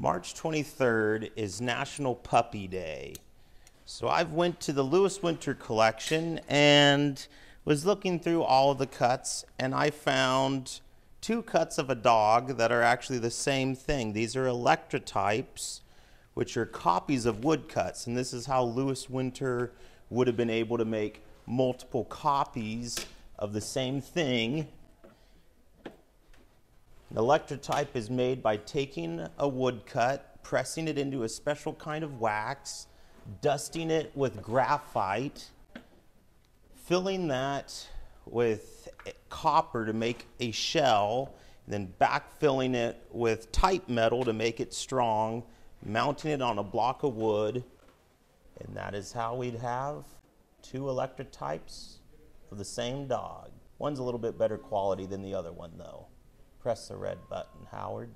March 23rd is National Puppy Day. So I've went to the Lewis Winter collection and was looking through all of the cuts and I found two cuts of a dog that are actually the same thing. These are electrotypes, which are copies of woodcuts. And this is how Lewis Winter would have been able to make multiple copies of the same thing an electrotype is made by taking a woodcut, pressing it into a special kind of wax, dusting it with graphite, filling that with copper to make a shell, then backfilling it with type metal to make it strong, mounting it on a block of wood, and that is how we'd have two electrotypes of the same dog. One's a little bit better quality than the other one, though press the red button, Howard.